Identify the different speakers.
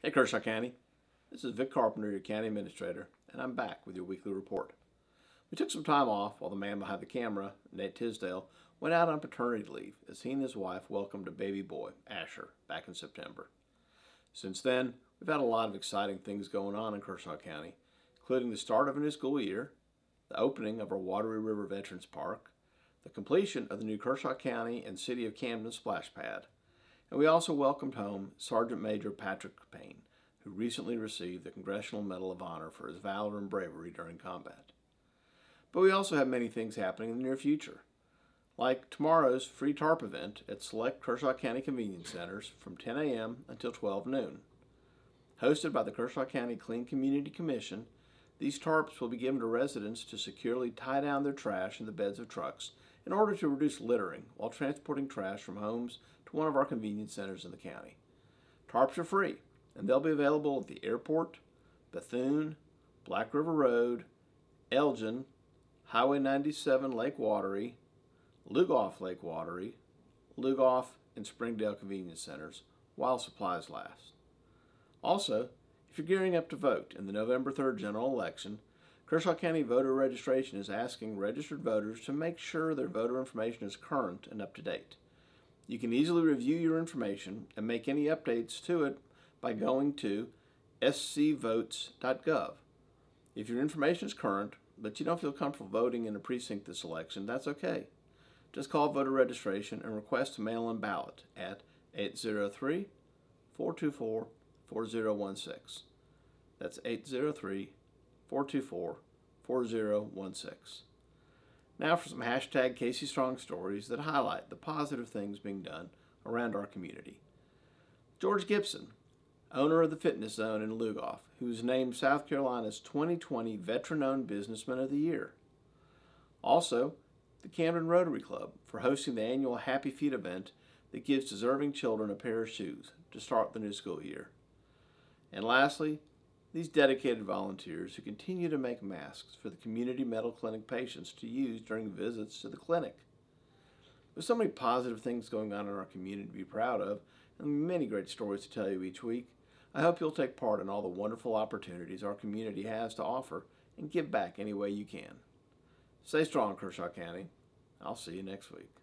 Speaker 1: Hey Kershaw County, this is Vic Carpenter, your county administrator, and I'm back with your weekly report. We took some time off while the man behind the camera, Nate Tisdale, went out on paternity leave as he and his wife welcomed a baby boy, Asher, back in September. Since then, we've had a lot of exciting things going on in Kershaw County, including the start of a new school year, the opening of our Wateree River Veterans Park, the completion of the new Kershaw County and City of Camden splash pad, and we also welcomed home Sergeant Major Patrick Payne, who recently received the Congressional Medal of Honor for his valor and bravery during combat. But we also have many things happening in the near future, like tomorrow's free TARP event at select Kershaw County convenience centers from 10 a.m. until 12 noon. Hosted by the Kershaw County Clean Community Commission, these tarps will be given to residents to securely tie down their trash in the beds of trucks in order to reduce littering while transporting trash from homes to one of our convenience centers in the county. Tarps are free, and they'll be available at the airport, Bethune, Black River Road, Elgin, Highway 97 Lake Wateree, Lugoff Lake Wateree, Lugoff, and Springdale convenience centers while supplies last. Also, if you're gearing up to vote in the November 3rd general election, Kershaw County voter registration is asking registered voters to make sure their voter information is current and up to date. You can easily review your information and make any updates to it by going to scvotes.gov. If your information is current, but you don't feel comfortable voting in a precinct this election, that's okay. Just call voter registration and request a mail in ballot at 803 424 4016. That's 803 424 4016. Now for some hashtag KC Strong stories that highlight the positive things being done around our community. George Gibson, owner of the Fitness Zone in Lugoff, who was named South Carolina's 2020 Veteran Owned Businessman of the Year. Also, the Camden Rotary Club for hosting the annual Happy Feet event that gives deserving children a pair of shoes to start the new school year. And lastly, these dedicated volunteers who continue to make masks for the community medical clinic patients to use during visits to the clinic. There's so many positive things going on in our community to be proud of, and many great stories to tell you each week. I hope you'll take part in all the wonderful opportunities our community has to offer and give back any way you can. Stay strong, Kershaw County. I'll see you next week.